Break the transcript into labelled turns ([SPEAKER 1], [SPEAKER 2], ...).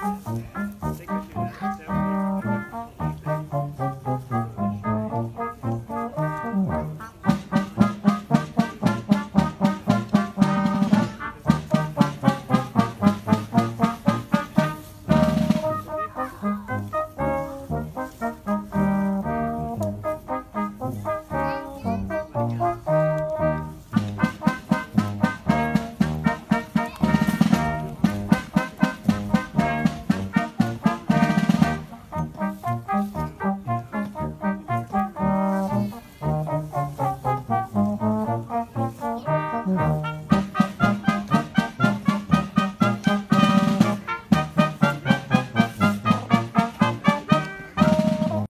[SPEAKER 1] Take Mm-hmm.